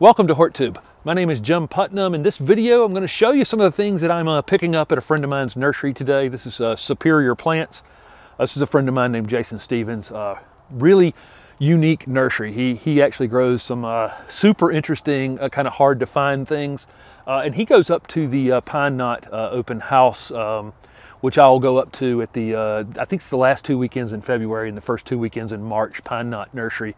Welcome to HortTube. My name is Jim Putnam. In this video, I'm going to show you some of the things that I'm uh, picking up at a friend of mine's nursery today. This is uh, Superior Plants. Uh, this is a friend of mine named Jason Stevens. Uh, really unique nursery. He, he actually grows some uh, super interesting, uh, kind of hard to find things. and he goes up to the Pine Knot open house um, which I'll go up to at the, I think it's the last two weekends in February and the first two weekends in March, Pine Knot Nursery,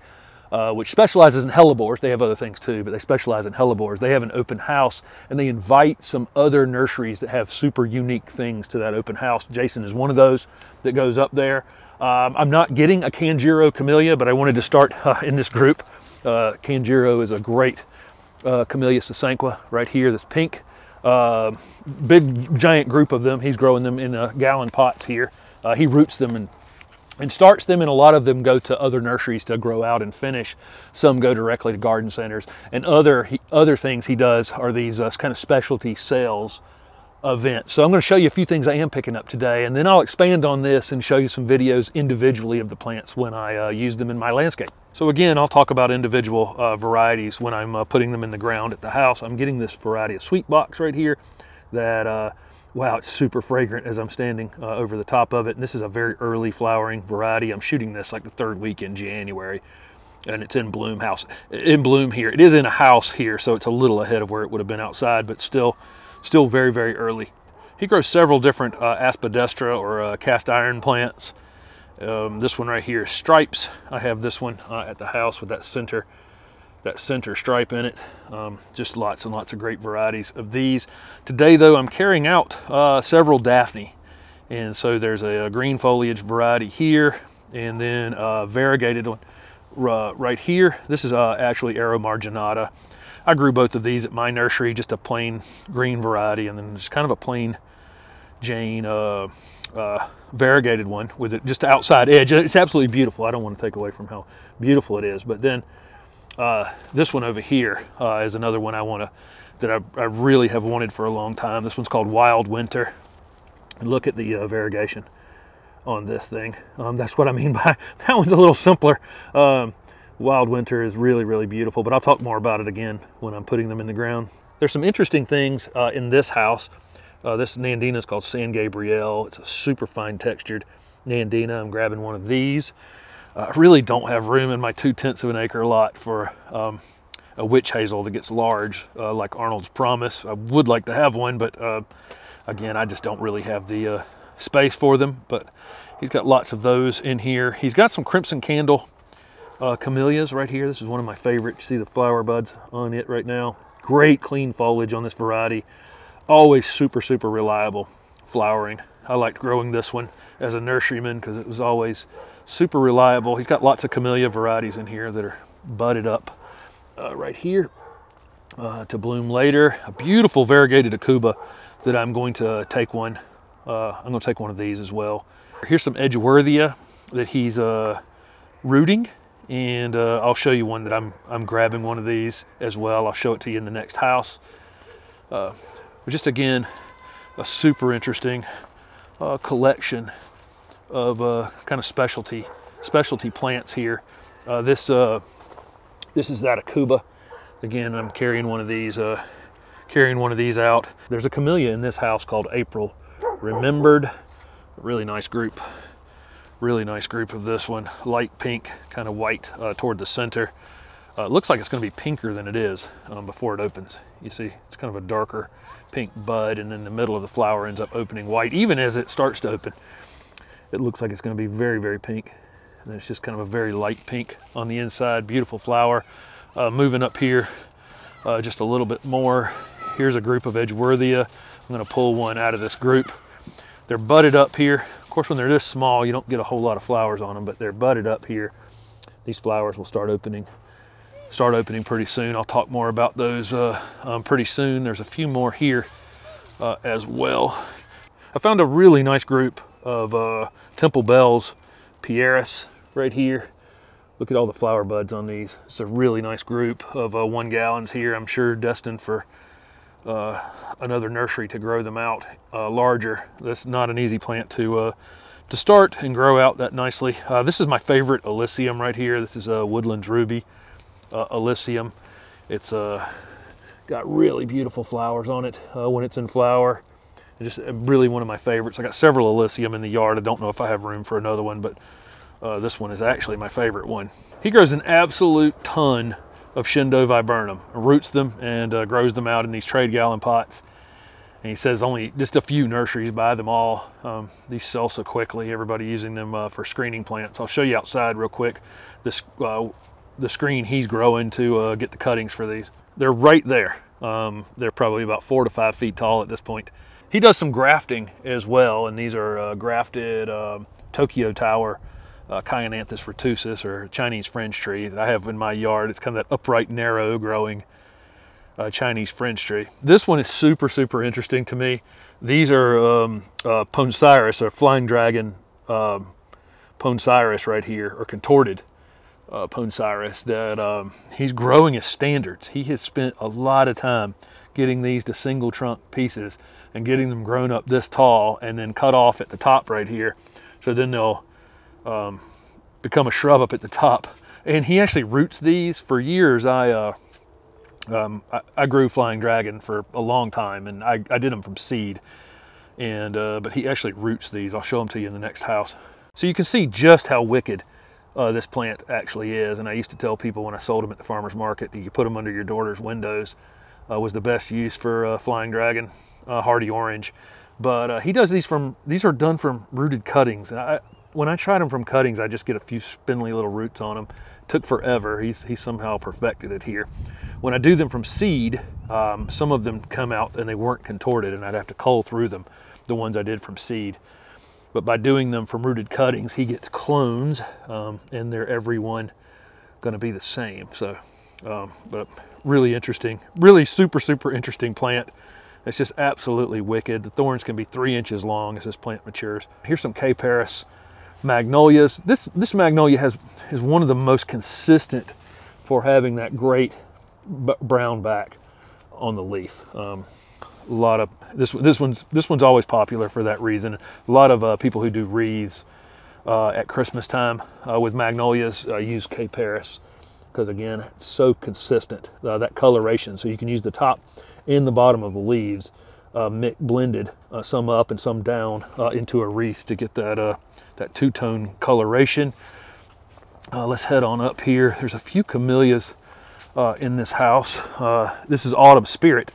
uh, which specializes in hellebores. They have other things too, but they specialize in hellebores. They have an open house and they invite some other nurseries that have super unique things to that open house. Jason is one of those that goes up there. Um, I'm not getting a Kanjiro Camellia, but I wanted to start uh, in this group. Uh, is a great uh, Camellia sasanqua right here, this pink uh, big giant group of them. He's growing them in uh, gallon pots here. Uh, he roots them and and starts them, and a lot of them go to other nurseries to grow out and finish. Some go directly to garden centers, and other he, other things he does are these uh, kind of specialty sales events. So I'm going to show you a few things I am picking up today, and then I'll expand on this and show you some videos individually of the plants when I uh, use them in my landscape. So again, I'll talk about individual uh, varieties when I'm uh, putting them in the ground at the house. I'm getting this variety of sweet box right here that, uh, wow, it's super fragrant as I'm standing uh, over the top of it. And this is a very early flowering variety. I'm shooting this like the third week in January and it's in bloom house, in bloom here. It is in a house here, so it's a little ahead of where it would have been outside, but still, still very, very early. He grows several different uh, aspidistra or uh, cast iron plants. Um, this one right here, stripes. I have this one uh, at the house with that center, that center stripe in it. Um, just lots and lots of great varieties of these. Today though, I'm carrying out uh, several Daphne. And so there's a, a, green foliage variety here, and then a variegated one uh, right here. This is uh, actually Aureomarginata. I grew both of these at my nursery, just a plain green variety, and then just kind of a plain Jane uh, uh, variegated one with it just the outside edge. It's absolutely beautiful. I don't want to take away from how beautiful it is, but then uh, this one over here uh, is another one I want to that I, I, really have wanted for a long time. This one's called Wild Winter. And look at the uh, variegation on this thing. Um, that's what I mean by that one's a little simpler. Um, Wild Winter is really, really beautiful, but I'll talk more about it again when I'm putting them in the ground. There's some interesting things uh, in this house. Uh, this Nandina is called San Gabriel. It's a super fine textured Nandina. I'm grabbing one of these. I really don't have room in my two tenths of an acre lot for um, a witch hazel that gets large uh, like Arnold's Promise. I would like to have one, but uh, again, I just don't really have the uh, space for them. But he's got lots of those in here. He's got some Crimson Candle uh, camellias right here. This is one of my favorites. See the flower buds on it right now. Great clean foliage on this variety always super, super reliable flowering. I liked growing this one as a nurseryman because it was always super reliable. He's got lots of camellia varieties in here that are budded up uh, right here uh, to bloom later. A beautiful variegated aucuba that I'm going to take one. Uh, I'm going to take one of these as well. Here's some Edgeworthia that he's uh, rooting and uh, I'll show you one that I'm, I'm grabbing one of these as well. I'll show it to you in the next house. Uh, just again, a super interesting collection of uh, kind of specialty specialty plants here. Uh, this uh, this is that aucuba. Again, I'm carrying one of these uh, carrying one of these out. There's a camellia in this house called April Remembered. Really nice group. Really nice group of this one. Light pink, kind of white uh, toward the center. Uh, it looks like it's going to be pinker than it is um, before it opens. You see, it's kind of a darker pink bud, and then the middle of the flower ends up opening white. Even as it starts to open, it looks like it's going to be very, very pink. And it's just kind of a very light pink on the inside. Beautiful flower. Uh, moving up here uh, just a little bit more. Here's a group of Edgeworthia. I'm going to pull one out of this group. They're budded up here. Of course, when they're this small, you don't get a whole lot of flowers on them, but they're budded up here. These flowers will start opening start opening pretty soon. I'll talk more about those uh, um, pretty soon. There's a few more here uh, as well. I found a really nice group of uh, Temple Bells Pieris right here. Look at all the flower buds on these. It's a really nice group of uh, one gallons here. I'm sure destined for uh, another nursery to grow them out uh, larger. That's not an easy plant to to start and grow out that nicely. this is my favorite Illicium right here. This is a Woodlands Ruby uh, Illicium. It's uh, got really beautiful flowers on it uh, when it's in flower. Just uh, really one of my favorites. I got several Illicium in the yard. I don't know if I have room for another one, but uh, this one is actually my favorite one. He grows an absolute ton of Chindo viburnum, roots them and uh, grows them out in these trade gallon pots. And he says only just a few nurseries buy them all. Um, these sell so quickly, everybody using them uh, for screening plants. I'll show you outside real quick this, uh, the screen he's growing to uh, get the cuttings for these. They're right there. Um, they're probably about four to five feet tall at this point. He does some grafting as well, and these are uh, grafted um, Tokyo Tower uh, retusus or Chinese fringe tree that I have in my yard. It's kind of that upright, narrow growing uh, Chinese fringe tree. This one is super, super interesting to me. These are um, uh, or flying dragon um, right here, or contorted uh, that um, he's growing his standards. He has spent a lot of time getting these to single trunk pieces and getting them grown up this tall and then cut off at the top right here. So then they'll um, become a shrub up at the top. And he actually roots these for years. I, uh, um, I, I, grew flying dragon for a long time and I, I did them from seed. And, uh, but he actually roots these. I'll show them to you in the next house. So you can see just how wicked uh, this plant actually is. And I used to tell people when I sold them at the farmer's market, you put them under your daughter's windows uh, was the best use for uh, flying dragon, uh, hardy orange. But uh, he does these from, these are done from rooted cuttings. And I, when I tried them from cuttings, I just get a few spindly little roots on them. It took forever. He's, he somehow perfected it here. When I do them from seed, um, some of them come out and they weren't contorted and I'd have to cull through them, the ones I did from seed. But by doing them from rooted cuttings, he gets clones um, and they're everyone going to be the same. So, um, but really interesting, really super, super interesting plant. It's just absolutely wicked. The thorns can be three inches long as this plant matures. Here's some Kay Parris magnolias. This, this magnolia has, is one of the most consistent for having that great brown back on the leaf. Um, a lot of this this one's this one's always popular for that reason. A lot of uh, people who do wreaths uh, at Christmas time uh, with magnolias uh, use Kay Parris because again, it's so consistent uh, that coloration. So you can use the top and the bottom of the leaves uh, blended, some up and some down into a wreath to get that that two-tone coloration. Uh, let's head on up here. There's a few camellias in this house. This is Autumn Spirit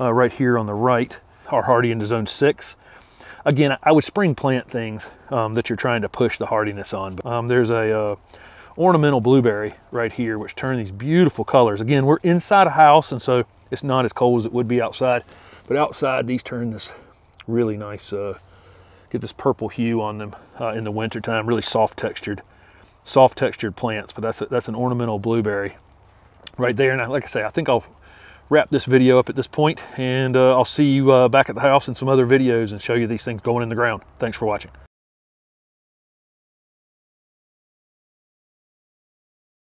uh, right here on the right, are hardy into zone six. Again, I would spring plant things um, that you're trying to push the hardiness on. Um, there's a uh, ornamental blueberry right here, which turn these beautiful colors. Again, we're inside a house, and so it's not as cold as it would be outside. But outside, these turn this really nice uh, get this purple hue on them uh, in the wintertime, really soft textured, soft textured plants, but that's, a, that's an ornamental blueberry right there. And like I say, I think I'll wrap this video up at this point and uh, I'll see you uh, back at the house in some other videos and show you these things going in the ground. Thanks for watching.